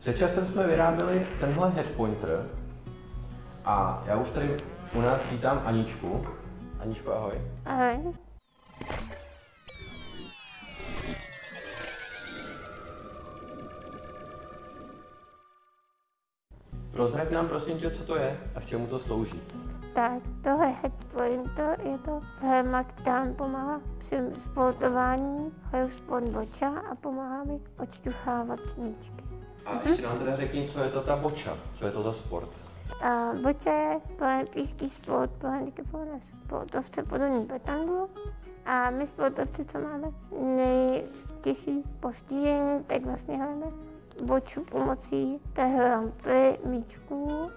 Před časem jsme vyráběli tenhle headpointer a já už tady u nás vítám Aničku. Aničko, ahoj. Ahoj. Prozrať nám prosím tě, co to je a k čemu to slouží. Tak, tohle headpointer je to helma, která mi pomáhá při sportování, hraju sport boča a pomáhá mi odšťuchávat míčky. A ještě nám teda řekni, co je to ta boča, co je to za sport. A boča je paralympijský sport pro handicapované sportovce podobný betangu. A my sportovci, co máme nejtěžší postižení, tak vlastně hrajeme boču pomocí té rampy míčků,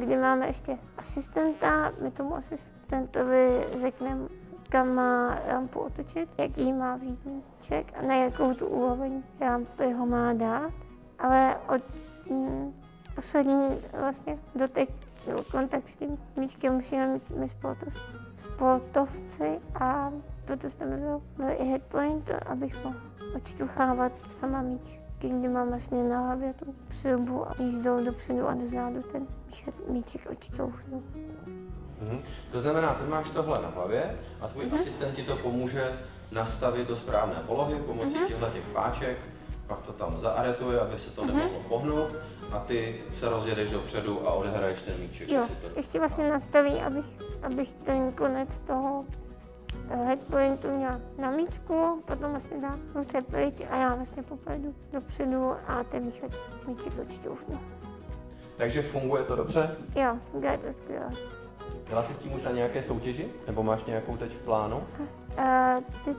kdy máme ještě asistenta, my tomu asistentovi řekneme, kam má rampu otočit, jaký má vzít míček a na jakou tu úroveň rampy ho má dát. Ale od mm, poslední vlastně dotek kontakt s tím míčkem musíme mít my sportov, sportovci a proto jsem byl, byl i headpoint, abych mohl odšťuchávat sama míč kdy mám vlastně na hlavě tu přilbu a jízdou dopředu a dozadu ten míček odštouchnu. Mm-hmm. To znamená, ty máš tohle na hlavě a tvůj mm-hmm. asistent ti to pomůže nastavit do správné polohy pomocí mm-hmm. těchto těch páček, pak to tam zaaretuje, aby se to mm-hmm. nemohlo pohnout a ty se rozjedeš dopředu a odehraješ ten míček. Jo, ještě vlastně nastaví, abych, abych ten konec toho headpointu měla na míčku, potom vlastně dá ruce pryč a já vlastně popojedu dopředu a ten míček, míček odšťoufnu. Takže funguje to dobře? Jo, funguje to skvěle. Měla jsi s tím už na nějaké soutěži? Nebo máš nějakou teď v plánu? Uh, ty,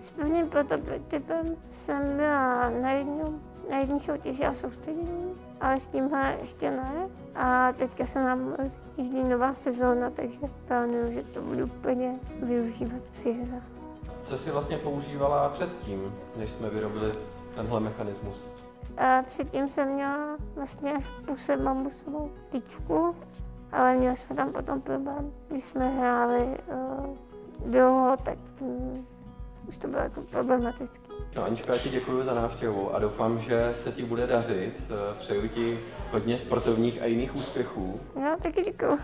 s prvním prototypem jsem byla na jednu, na jednu soutěži a soustředění, ale s tímhle ještě ne. A teďka se nám jíždí nová sezóna, takže plánuju, že to budu úplně využívat při hře. Co jsi vlastně používala předtím, než jsme vyrobili tenhle mechanismus? A předtím jsem měla vlastně v puse bambusovou tyčku, ale měli jsme tam potom problém, když jsme hráli uh, dlouho, tak um, už to bylo jako problematické. No Anička, já ti děkuji za návštěvu a doufám, že se ti bude dařit. Přeju ti hodně sportovních a jiných úspěchů. No, taky děkuji.